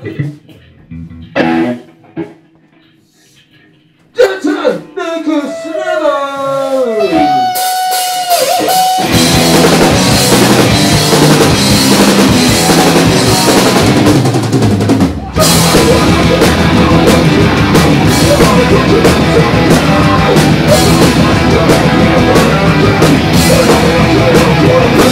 I'm gonna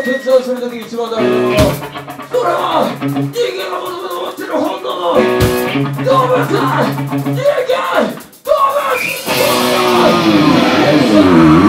物事決断するとき一番大事なのはそれは人間が物事を持ってる本能。の動物人間動物動物